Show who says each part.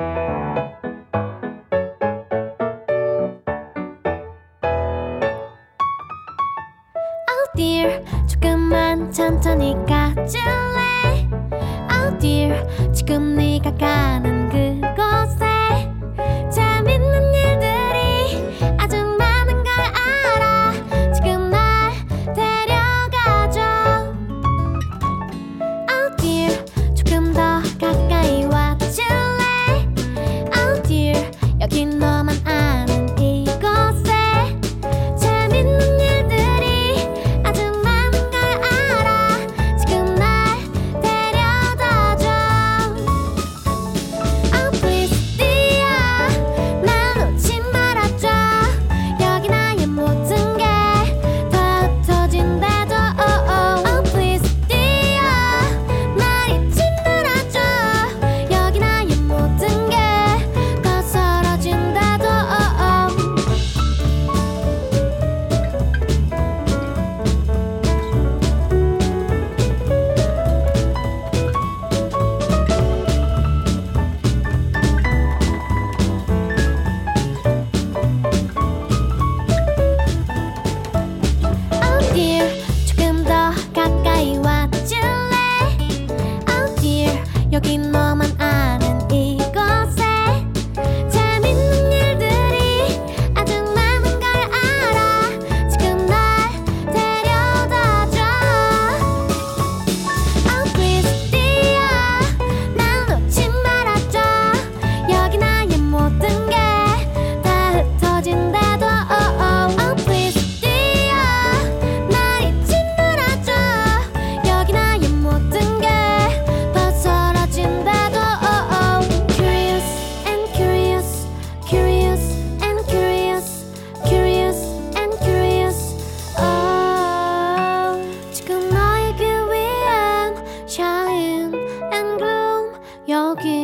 Speaker 1: Oh dear 조금만 천천히 가줄래? Oh dear 지금 여기